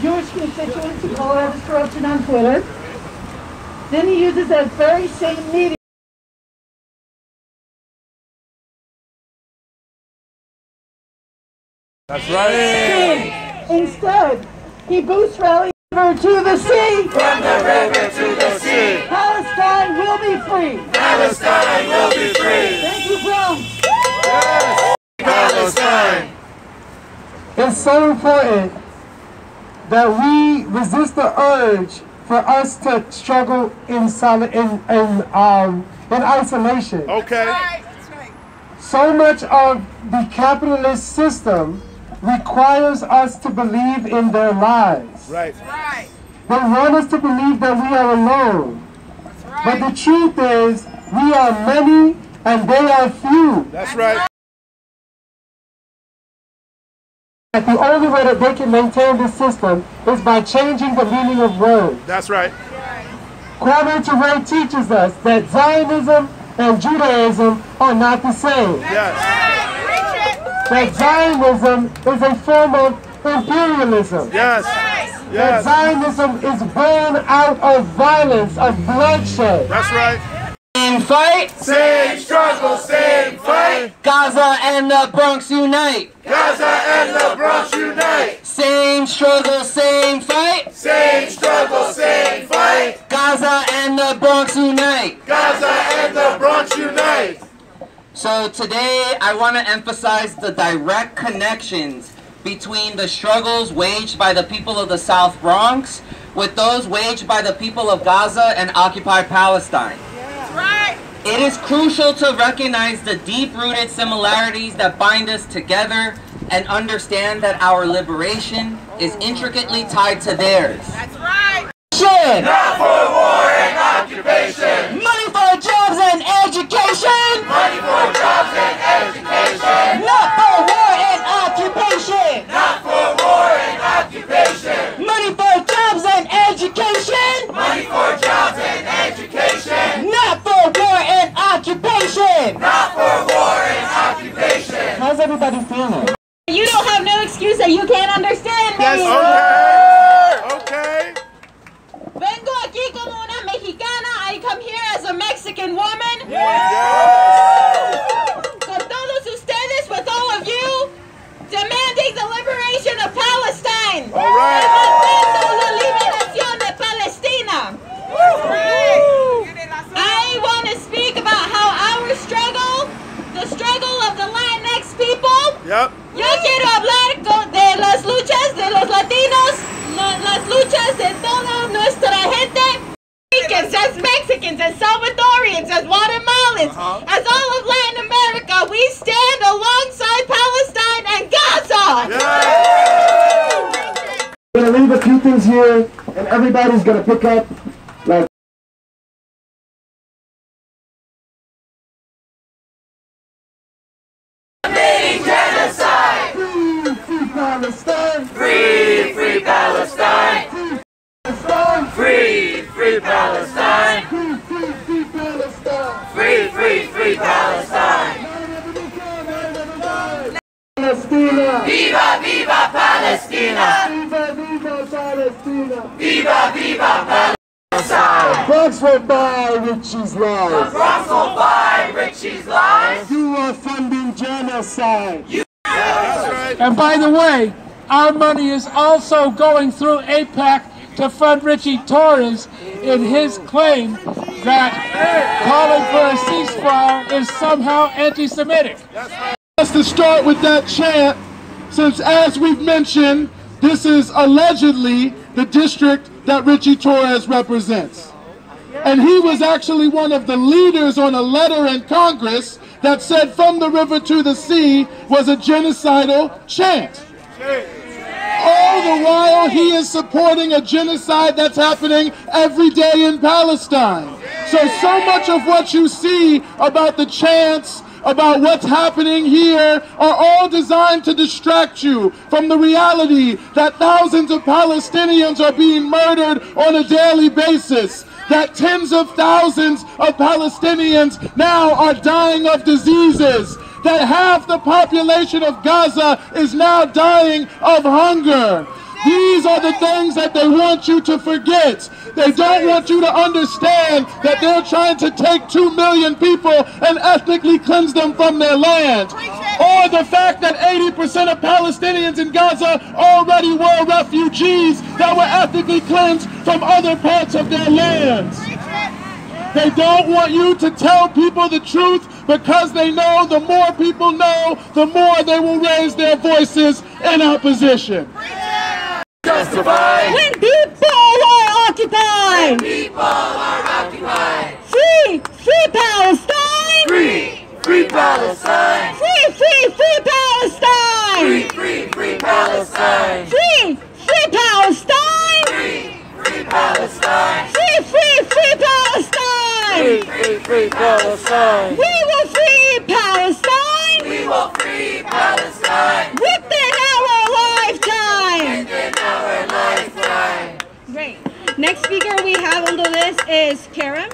Jewish constituents to call out his corruption on Twitter. Then he uses that very same media. That's right. Instead, he boosts rally river to the sea. From the river to the sea. Palestine will be free. Palestine will be free. Thank you, Brown. Yes. Palestine. It's so important that we resist the urge for us to struggle in solid in in um in isolation. Okay. Right. That's right. So much of the capitalist system requires us to believe in their lies. Right. Right. They want us to believe that we are alone. That's right. But the truth is, we are many and they are few. That's right. That the only way that they can maintain this system is by changing the meaning of words. That's right. Kwame Ture teaches us that Zionism and Judaism are not the same. Yes. That Zionism is a form of imperialism. Yes. That Zionism is born out of violence, of bloodshed. That's right. Same fight, Same struggle, same fight. Gaza and the Bronx unite. Gaza and the Bronx unite. Same struggle, same fight, Same struggle, same fight. Gaza and the Bronx unite. Gaza and the Bronx unite. So today I want to emphasize the direct connections between the struggles waged by the people of the South Bronx with those waged by the people of Gaza and occupied Palestine. It is crucial to recognize the deep-rooted similarities that bind us together and understand that our liberation is intricately tied to theirs. That's right. Shit! Not for war occupation. How's everybody feeling? You don't have no excuse that you can't understand me. Okay. Okay. Vengo aquí como una mexicana. I come here as a Mexican woman. Yes. Con todos ustedes, with all of you, demanding the liberation of Palestine. All right. Demandando la liberación de Palestina. I want to speak about how our struggle, the struggle of the Latinx people, Yep. Yo quiero hablar co- de las luchas de los latinos, la- las luchas de toda nuestra gente, Mexicans, as Mexicans, as Salvadorians, as Guatemalans, Uh-huh. as all of Latin America. We stand alongside Palestine and Gaza. Yes. I'm gonna leave a few things here, and everybody's gonna pick up like. Free, free Palestine! Free, free Palestine. Free, free Palestine. Free, free, free Palestine! Free, free, free Palestine. Palestina! Viva, viva Palestina. Viva, viva Palestina! Viva, viva Palestine. Bronx will buy Richie's lies! Bronx will buy Richie's lies. You are funding genocide! That's right. And by the way, our money is also going through AIPAC to fund Richie Torres in his claim that calling for a ceasefire is somehow anti-Semitic. Let's to start with that chant, since as we've mentioned, this is allegedly the district that Richie Torres represents. And he was actually one of the leaders on a letter in Congress that said from the river to the sea was a genocidal chant. All the while he is supporting a genocide that's happening every day in Palestine. So, so much of what you see about the chants, about what's happening here, are all designed to distract you from the reality that thousands of Palestinians are being murdered on a daily basis. That tens of thousands of Palestinians now are dying of diseases that half the population of Gaza is now dying of hunger. These are the things that they want you to forget. They don't want you to understand that they're trying to take two million people and ethnically cleanse them from their land. Or the fact that 80% of Palestinians in Gaza already were refugees that were ethnically cleansed from other parts of their lands. They don't want you to tell people the truth because they know the more people know, the more they will raise their voices in opposition. Justified. When people are occupied. People are occupied. Free, free Palestine. Free, free Palestine. Free, free, free Palestine. Free, free, free Palestine. Free, free Palestine. Free, free Palestine. Free, free, free Palestine. Free, free Palestine. We will free Palestine We will free Palestine within our lifetime. in our lifetime. Great. Next speaker we have on the list is Karen.